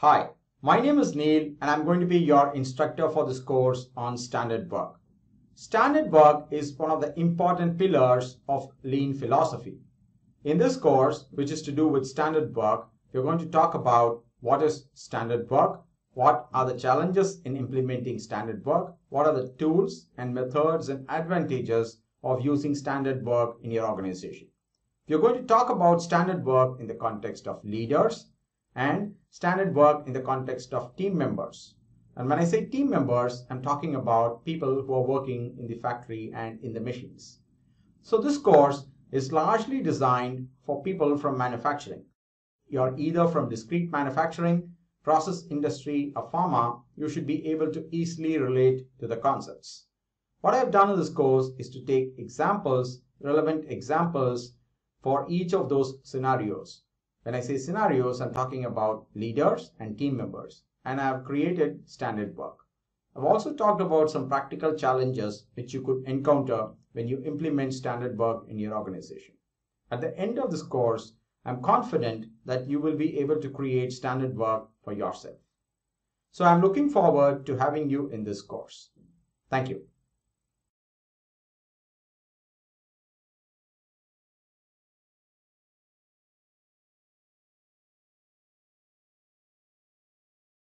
Hi, my name is Neil and I'm going to be your instructor for this course on standard work. Standard work is one of the important pillars of lean philosophy. In this course, which is to do with standard work, we're going to talk about what is standard work, what are the challenges in implementing standard work, what are the tools and methods and advantages of using standard work in your organization. We're going to talk about standard work in the context of leaders, and standard work in the context of team members. And when I say team members, I'm talking about people who are working in the factory and in the machines. So this course is largely designed for people from manufacturing. You're either from discrete manufacturing, process industry, or pharma, you should be able to easily relate to the concepts. What I've done in this course is to take examples, relevant examples for each of those scenarios when I say scenarios, I'm talking about leaders and team members, and I have created standard work. I've also talked about some practical challenges which you could encounter when you implement standard work in your organization. At the end of this course, I'm confident that you will be able to create standard work for yourself. So I'm looking forward to having you in this course. Thank you.